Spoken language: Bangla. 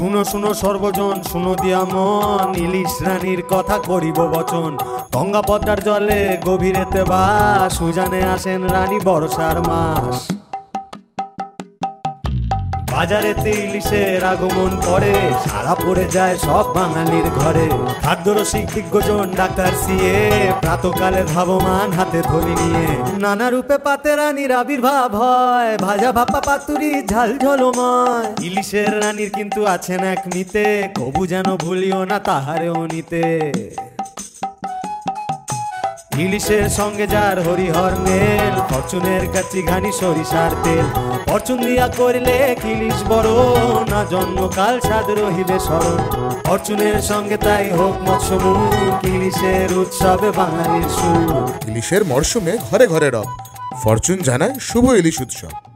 শুনো শুনো সর্বজন, শুনো দিয়া মন। ইলিশ রানীর কথা করিব বচন। গঙ্গা পদ্মার জলে গভীরেতে বাস। সুজানে আসেন রানী বর্ষার মাস। বাজারেতে ইলিশের আগমন করে, সারা পড়ে যায় সব বাঙালির ঘরে। খাদ্য রসিক দিগ্গজন ডাক্তার সিয়ে প্রাতকালে ধাবমান হাতে থলি নিয়ে। নানা রূপে পাতে রানীর আবির্ভাব হয়, ভাজা ভাপা পাতুরি ঝাল ঝলময়। ইলিশের রানীর কিন্তু আছেন এক নিতে, কবু যেন ভুলিও না তাহারেও নিতে ইলিশের সঙ্গে যার হরিহর মেল, ফরচুনের কাছে ঘানি সরিষার তেল। ফরচুন দিয়া করিলে ইলিশ বড়, না জন্মকাল সাদ রহিবে স্মরণ। ফরচুনের সঙ্গে তাই হোক মৎসমু ইলিশের উৎসবে বাঙালির সুর। ইলিশের মরশুমে ঘরে ঘরে রব। ফরচুন জানায় শুভ ইলিশ উৎসব।